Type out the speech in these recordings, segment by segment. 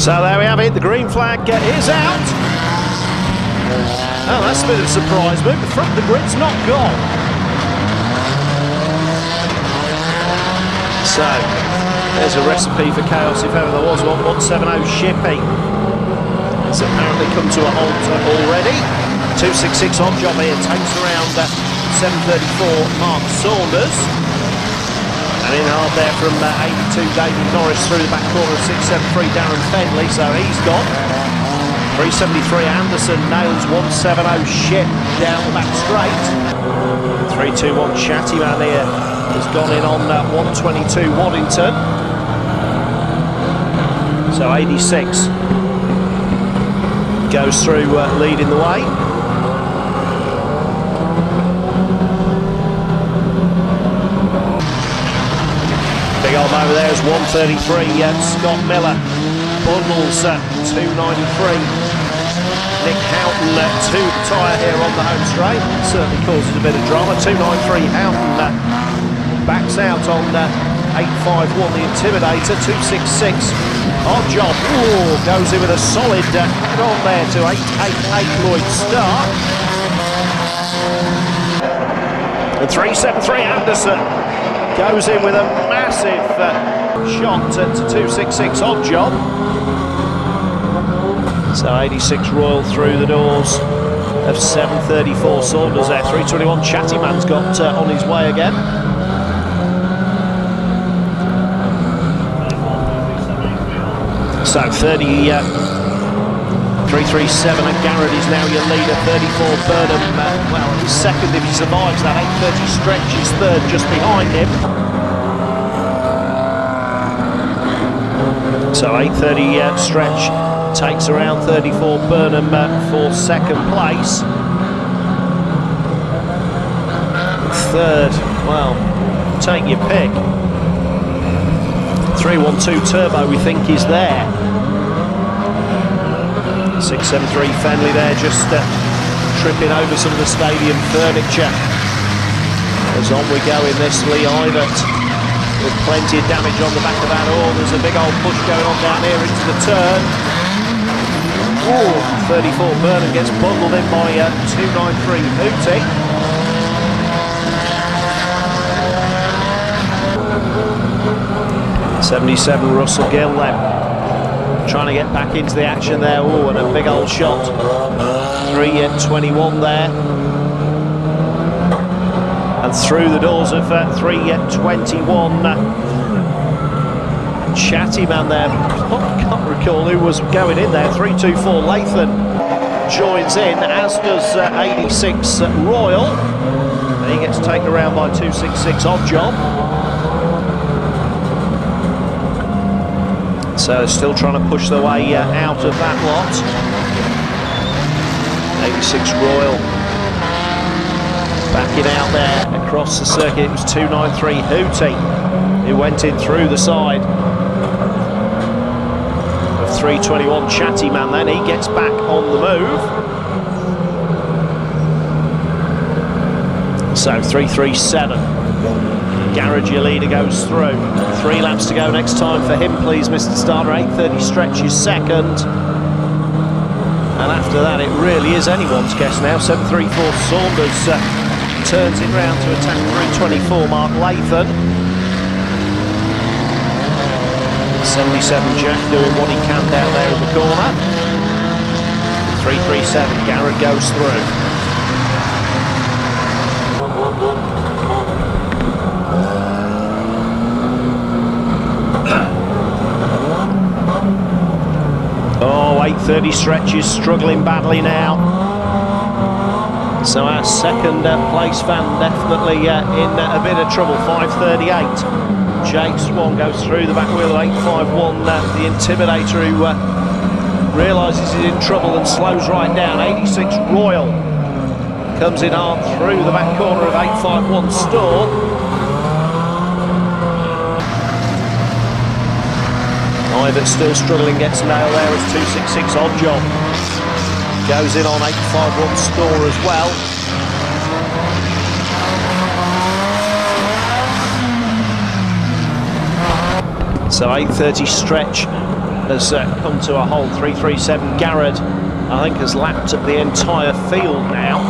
So there we have it, the green flag is out. Oh, that's a bit of a surprise move. The front of the grid's not gone. So, there's a recipe for chaos if ever there was one. 170 Shippy. It's apparently come to a halt already. 266 on job here, takes around uh, 734 Mark Saunders. In hard there from uh, 82 David Norris through the back corner of 673 Darren Fenley, so he's gone. 373 Anderson nails 170 Ship down the back straight. 321 Chatty Man here has gone in on that 122 Waddington. So 86 goes through uh, leading the way. Big old over there is 133, uh, Scott Miller. Bundles uh, 293. Nick Houghton, uh, two tyre here on the home straight. Certainly causes a bit of drama. 293 Houghton uh, backs out on uh, 851 the Intimidator. 266 Odd job. Ooh, goes in with a solid uh, head on there to 888 Lloyd Stark. And 373 Anderson goes in with a massive uh, shot to 266 odd job. So 86 Royal through the doors of 734 Saunders there. 321 Chatty Man's got uh, on his way again. So 30, uh, 337 and Garrett is now your leader. 34 Burnham, uh, well, he's second if he survives that. 830 stretch is third just behind him. So 830 uh, stretch takes around 34 Burnham uh, for second place. Third, well, take your pick. 312 Turbo we think is there. 673 Fenley there just uh, tripping over some of the stadium furniture. As on we go in this Lee Ivett with plenty of damage on the back of that all. There's a big old push going on down here into the turn. Oh, 34 Burnham gets bundled in by uh, 293 Hootie. Seventy-seven Russell Gill then trying to get back into the action there. Oh, and a big old shot. Three at 21 there. And through the doors of uh, three at 21. Chatty man there. I can't recall who was going in there. 324 Lathan joins in, as does uh, 86 Royal. And he gets taken around by 266 Odd Job. So still trying to push their way uh, out of that lot. 86 Royal backing out there across the circuit. It was 293 Hootie who went in through the side of 321 Chatty Man. Then he gets back on the move. So 337. Garrett, leader, goes through. Three laps to go next time for him, please, Mr. Starter. 8.30 stretch is second. And after that, it really is anyone's guess now. 7.34 Saunders uh, turns it round to attack 3.24 Mark Lathan. 77 Jack doing what he can down there in the corner. 3.37 Garrett goes through. Oh, 8.30 stretch is struggling badly now. So our second uh, place fan definitely uh, in uh, a bit of trouble, 5.38. Jake Swan goes through the back wheel of 8.51, uh, the Intimidator who uh, realises he's in trouble and slows right down. 86 Royal comes in hard through the back corner of 851 Store. Ivett still struggling, gets nailed there as 266 odd job. Goes in on 851 Store as well. So 830 stretch has uh, come to a halt. 337 Garrett, I think, has lapped up the entire field now.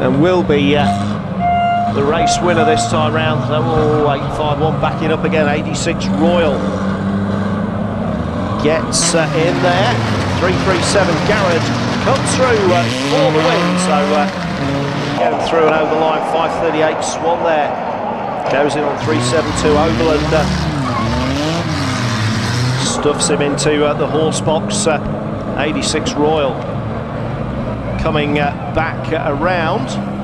And will be uh, the race winner this time round. Oh, 851 backing up again. 86 Royal gets uh, in there. 337 Garrett comes through uh, for the win. So uh, going through and over the line. 538 Swan there. Goes in on 372 Overland. Uh, stuffs him into uh, the horse box. Uh, 86 Royal coming uh, back around.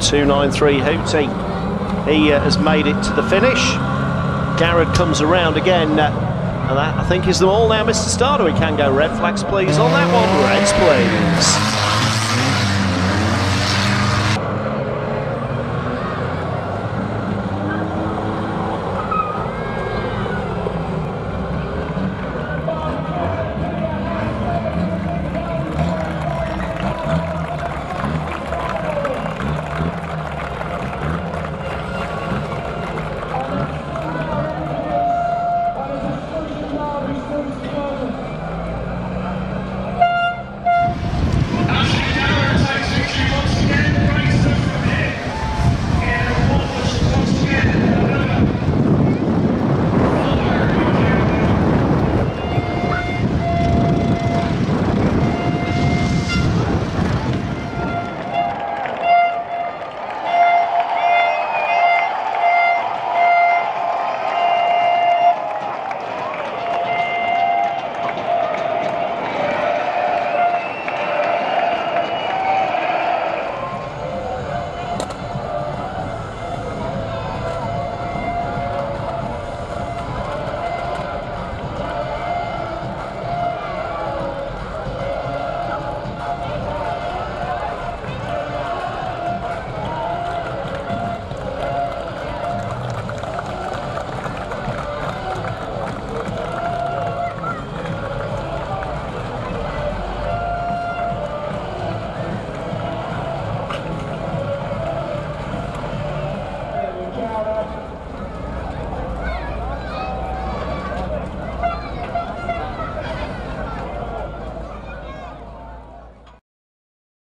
293 Hootie. He uh, has made it to the finish. Garrett comes around again. Uh, and that, I think, is them all now, Mr. Starter. We can go red flags, please, on that one. Reds, please.